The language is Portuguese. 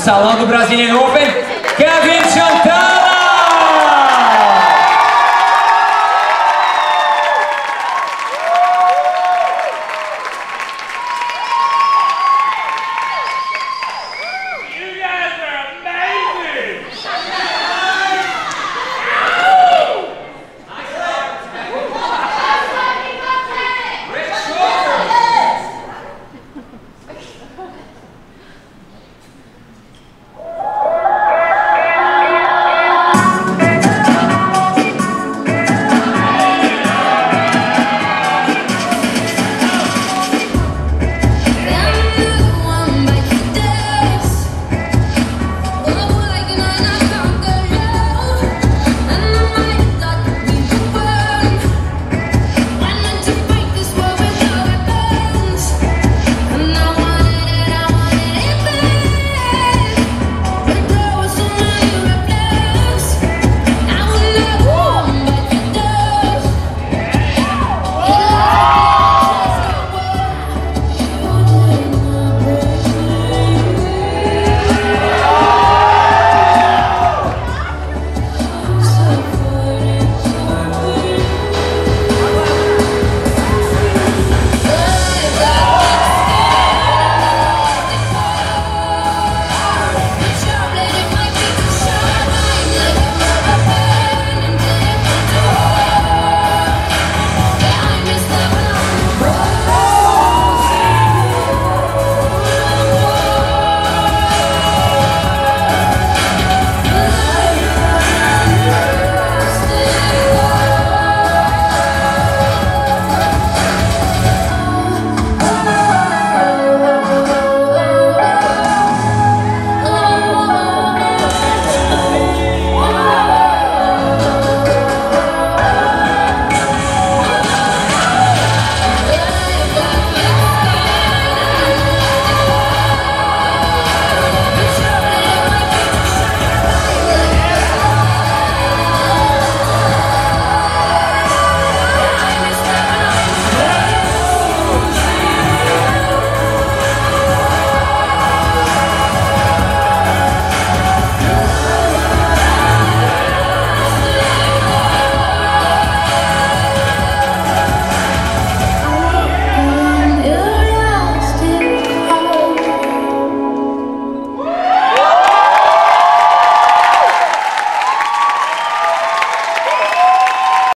salão do Brazilian Open, Kevin Chantal!